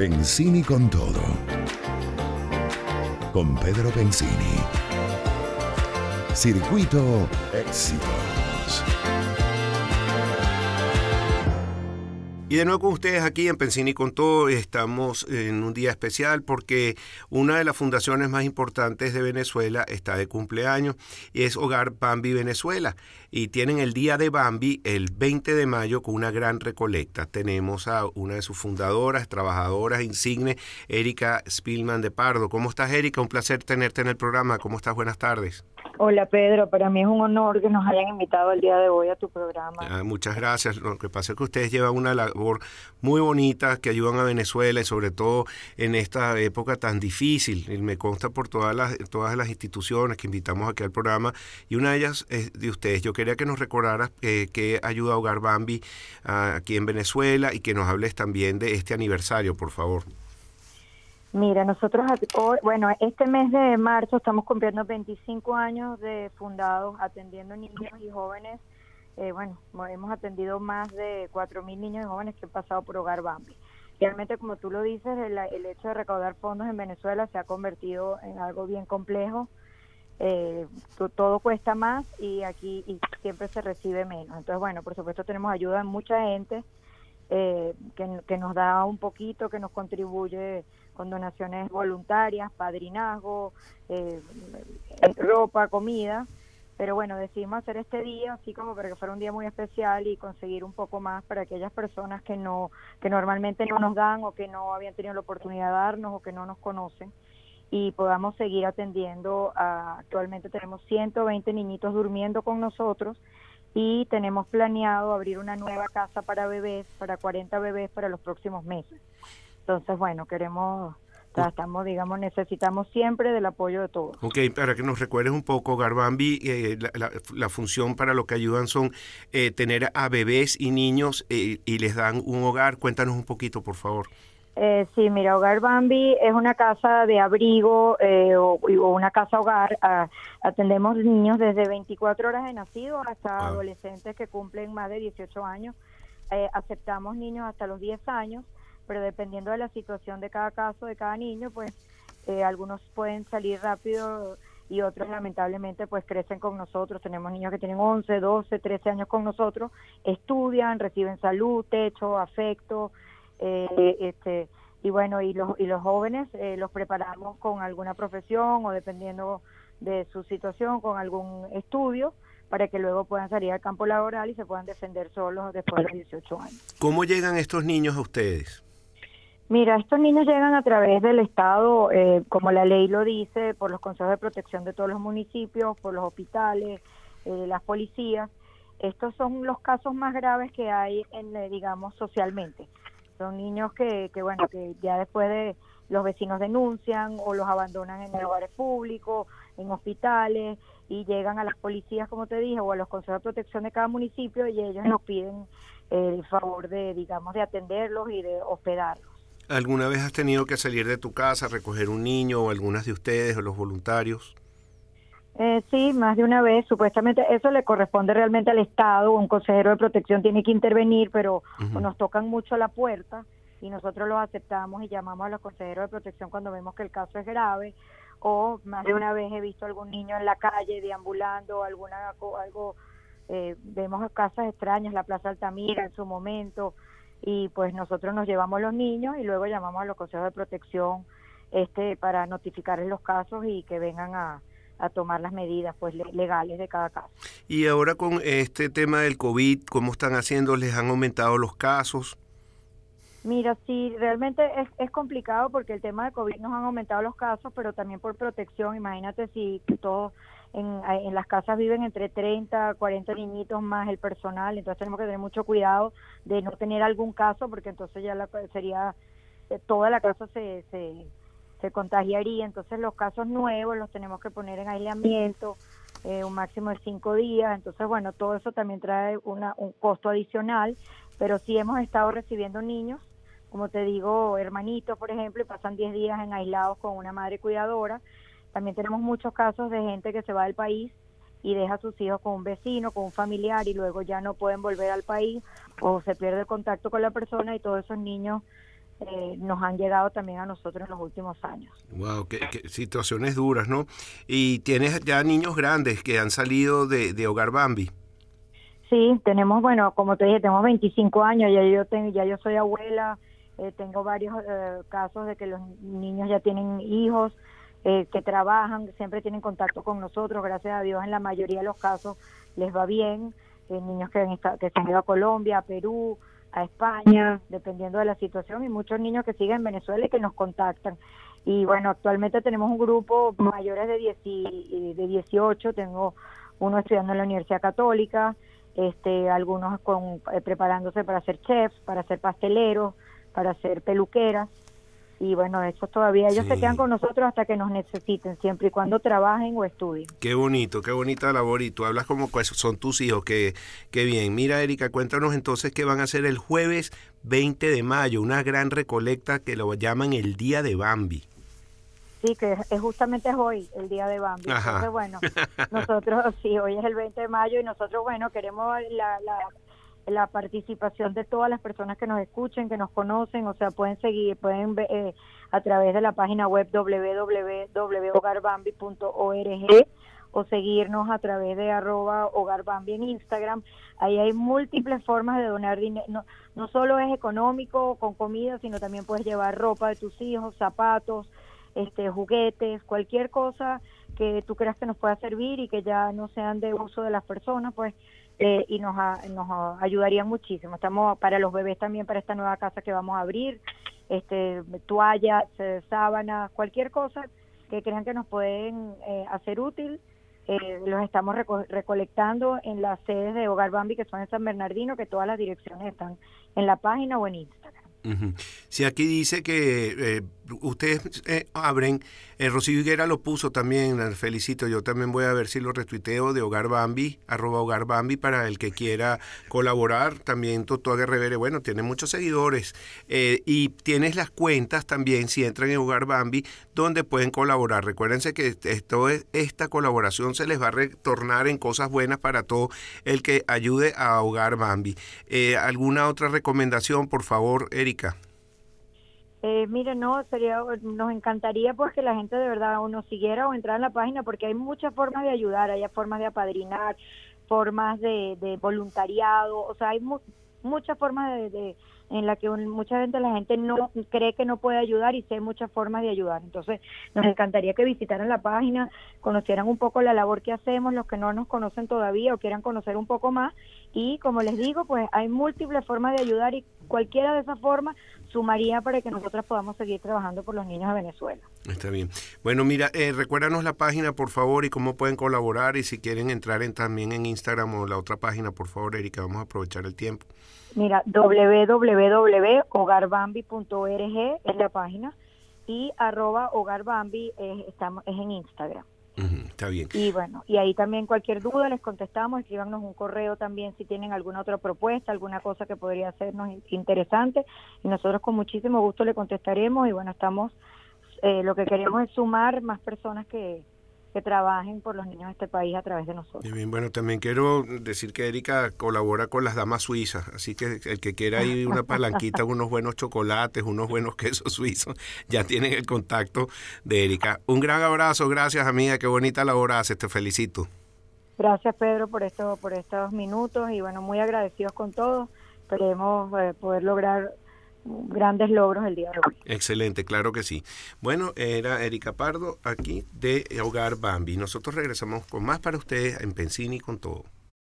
Pensini con todo. Con Pedro Pensini. Circuito Éxitos. Y de nuevo con ustedes aquí en Pensini con todo, estamos en un día especial porque una de las fundaciones más importantes de Venezuela está de cumpleaños y es Hogar Bambi Venezuela y tienen el Día de Bambi el 20 de mayo con una gran recolecta. Tenemos a una de sus fundadoras, trabajadoras insigne, Erika Spillman de Pardo. ¿Cómo estás Erika? Un placer tenerte en el programa. ¿Cómo estás? Buenas tardes. Hola Pedro, para mí es un honor que nos hayan invitado el día de hoy a tu programa. Ah, muchas gracias. Lo que pasa es que ustedes llevan una labor muy bonita que ayudan a Venezuela y sobre todo en esta época tan difícil. Y me consta por todas las, todas las instituciones que invitamos aquí al programa y una de ellas es de ustedes. Yo quería que nos recordaras eh, qué ayuda a Hogar Bambi ah, aquí en Venezuela y que nos hables también de este aniversario, por favor. Mira, nosotros, bueno, este mes de marzo estamos cumpliendo 25 años de fundados atendiendo niños y jóvenes. Eh, bueno, hemos atendido más de 4.000 niños y jóvenes que han pasado por Hogar Bambi. Realmente, como tú lo dices, el, hecho de recaudar fondos en Venezuela se ha convertido en algo bien complejo. Eh, todo cuesta más y aquí y siempre se recibe menos. Entonces, bueno, por supuesto tenemos ayuda de mucha gente eh, que, que nos da un poquito, que nos contribuye con donaciones voluntarias, padrinazgo, eh, ropa, comida. Pero bueno, decidimos hacer este día así como para que fuera un día muy especial y conseguir un poco más para aquellas personas que no que normalmente no nos dan o que no habían tenido la oportunidad de darnos o que no nos conocen y podamos seguir atendiendo. actualmente tenemos 120 niñitos durmiendo con nosotros y tenemos planeado abrir una nueva casa para bebés, para 40 bebés para los próximos meses. Entonces, bueno, queremos, estamos, digamos, necesitamos siempre del apoyo de todos. Ok, para que nos recuerdes un poco, Garbambi, eh, la, función para lo que ayudan son eh, tener a bebés y niños eh, y les dan un hogar. Cuéntanos un poquito, por favor. Sí, mira, Hogar Bambi es una casa de abrigo o, una casa hogar. atendemos niños desde 24 horas de nacido hasta adolescentes que cumplen más de 18 años. aceptamos niños hasta los 10 años pero dependiendo de la situación de cada caso, de cada niño, pues eh, algunos pueden salir rápido y otros lamentablemente pues crecen con nosotros. Tenemos niños que tienen 11, 12, 13 años con nosotros, estudian, reciben salud, techo, afecto, eh, este y bueno, y los, y los jóvenes eh, los preparamos con alguna profesión o dependiendo de su situación, con algún estudio para que luego puedan salir al campo laboral y se puedan defender solos después de 18 años. ¿Cómo llegan estos niños a ustedes? Mira, estos niños llegan a través del Estado, eh, como la ley lo dice, por los consejos de protección de todos los municipios, por los hospitales, eh, las policías. Estos son los casos más graves que hay, en, eh, digamos, socialmente. Son niños que, que, bueno, que ya después de los vecinos denuncian o los abandonan en lugares públicos, en hospitales y llegan a las policías, como te dije, o a los consejos de protección de cada municipio y ellos nos piden el favor de, digamos, de atenderlos y de hospedarlos. ¿Alguna vez has tenido que salir de tu casa a recoger un niño o algunas de ustedes o los voluntarios? Eh, sí, más de una vez. Supuestamente eso le corresponde realmente al Estado. Un consejero de protección tiene que intervenir, pero nos tocan mucho la puerta y nosotros lo aceptamos y llamamos a los consejeros de protección cuando vemos que el caso es grave. O más de una vez he visto algún niño en la calle deambulando, alguna algo. Eh, vemos casas extrañas, la Plaza Altamira en su momento y pues nosotros nos llevamos los niños y luego llamamos a los consejos de protección este para notificarles los casos y que vengan a, tomar las medidas pues legales de cada caso. Y ahora con este tema del COVID, ¿cómo están haciendo? ¿Les han aumentado los casos? Mira, sí, realmente es, es complicado porque el tema de COVID nos han aumentado los casos, pero también por protección. Imagínate si todos en, en las casas viven entre 30, 40 niñitos más el personal, entonces tenemos que tener mucho cuidado de no tener algún caso porque entonces ya la, sería, eh, toda la casa se, se, se contagiaría, entonces los casos nuevos los tenemos que poner en aislamiento. Eh, un máximo de cinco días, entonces bueno, todo eso también trae una, un costo adicional, pero sí hemos estado recibiendo niños, como te digo, hermanitos, por ejemplo, y pasan 10 días en aislados con una madre cuidadora, también tenemos muchos casos de gente que se va del país y deja a sus hijos con un vecino, con un familiar y luego ya no pueden volver al país o se pierde el contacto con la persona y todos esos niños eh, nos han llegado también a nosotros en los últimos años. Wow, qué, situaciones duras, ¿no? Y tienes ya niños grandes que han salido de, de Hogar Bambi. Sí, tenemos, bueno, como te dije, tenemos 25 años, ya yo tengo, ya yo soy abuela, eh, tengo varios eh, casos de que los niños ya tienen hijos, que trabajan, siempre tienen contacto con nosotros, gracias a Dios en la mayoría de los casos les va bien, niños que, han que se han ido a Colombia, a Perú, a España, dependiendo de la situación, y muchos niños que siguen en Venezuela y que nos contactan. Y bueno, actualmente tenemos un grupo mayores de, 10, de 18, tengo uno estudiando en la Universidad Católica, este, algunos con, eh, preparándose para ser chefs, para ser pasteleros, para ser peluqueras, y bueno, eso todavía ellos se quedan con nosotros hasta que nos necesiten, siempre y cuando trabajen o estudien. Qué bonito, qué bonita labor y tú hablas como pues son tus hijos, qué, qué bien. Mira Erika, cuéntanos entonces qué van a hacer el jueves 20 de mayo, una gran recolecta que lo llaman el Día de Bambi. Sí, que es justamente hoy, el día de Bambi. Entonces, bueno, nosotros, sí, hoy es el 20 de mayo y nosotros, bueno, queremos la, la, la participación de todas las personas que nos escuchen, que nos conocen, o sea, pueden seguir, pueden ver eh, a través de la página web www.hogarbambi.org o seguirnos a través de arroba hogarbambi en Instagram. Ahí hay múltiples formas de donar dinero. No, no solo es económico con comida, sino también puedes llevar ropa de tus hijos, zapatos, este, juguetes, cualquier cosa que tú creas que nos pueda servir y que ya no sean de uso de las personas, pues eh, y nos, nos ayudaría muchísimo. Estamos para los bebés también, para esta nueva casa que vamos a abrir, este, toallas, eh, sábanas, cualquier cosa que crean que nos pueden eh, hacer útil. los estamos recolectando en las sedes de Hogar Bambi, que son en San Bernardino, que todas las direcciones están en la página o en Instagram. Si aquí dice que ustedes eh, abren, eh, Rocío Higuera lo puso también, felicito, yo también voy a ver si lo retuiteo de Hogar Bambi, arroba Hogar Bambi, para el que quiera colaborar, también Toto Revere, bueno, tiene muchos seguidores, eh, y tienes las cuentas también, si entran en Hogar Bambi, donde pueden colaborar. Recuérdense que esto es, esta colaboración se les va a retornar en cosas buenas para todo el que ayude a Hogar Bambi. ¿Alguna otra recomendación, por favor, Erika? Eh, mire, no, sería, nos encantaría pues que la gente de verdad o nos siguiera o entrara en la página porque hay muchas formas de ayudar, hay formas de apadrinar, formas de, de voluntariado, o sea, hay muchas formas de, en la que mucha gente la gente no cree que no puede ayudar y sé muchas formas de ayudar. Entonces, nos encantaría que visitaran la página, conocieran un poco la labor que hacemos, los que no nos conocen todavía o quieran conocer un poco más y como les digo, pues hay múltiples formas de ayudar y cualquiera de esas formas sumaría para que nosotros podamos seguir trabajando por los niños de Venezuela. Está bien. Bueno, mira, eh, recuérdanos la página, por favor, y cómo pueden colaborar y si quieren entrar en, también en Instagram o la otra página, por favor, Erika, vamos a aprovechar el tiempo. Mira, www.hogarbambi.org es la página y arroba hogarbambi es, estamos, es en Instagram bien. Y bueno, y ahí también cualquier duda les contestamos, escríbanos un correo también si tienen alguna otra propuesta, alguna cosa que podría hacernos interesante y nosotros con muchísimo gusto le contestaremos y bueno, estamos, eh, lo que queremos es sumar más personas que, que trabajen por los niños de este país a través de nosotros. bien, bueno, también quiero decir que Erika colabora con las damas suizas, así que el que quiera ir una palanquita, unos buenos chocolates, unos buenos quesos suizos, ya tienen el contacto de Erika. Un gran abrazo, gracias amiga, qué bonita labor haces, te felicito. Gracias Pedro por esto, por estos minutos y bueno, muy agradecidos con todos. Esperemos eh, poder lograr grandes logros el día de hoy. Excelente, claro que sí. Bueno, era Erika Pardo aquí de Hogar Bambi. Nosotros regresamos con más para ustedes en Pensini con todo.